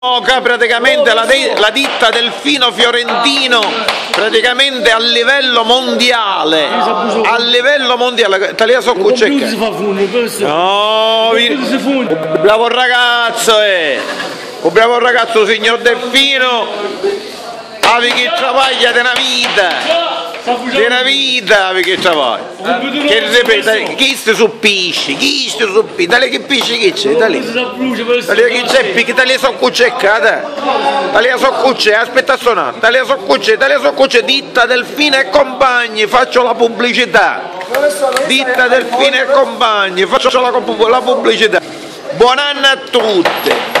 Oca praticamente la, la, ditta Delfino Fiorentino praticamente a livello mondiale. A livello mondiale. Te la so cucecca no bravo ragazzo eh. Bravo ragazzo signor Delfino avevi che travaglia una vita una vita che travaglia che ripete chi sta su pisci? Chi sta su pisci? Da lì che pisci che c'è? Da lì da lì che c'è che da lì so cucceccata da lì so cucce aspetta a suonare. Da lì so cucce da lì so cucce. Ditta Delfino e compagni faccio la pubblicità. Ditta Delfino e compagni faccio la, la pubblicità. Buon anno a tutti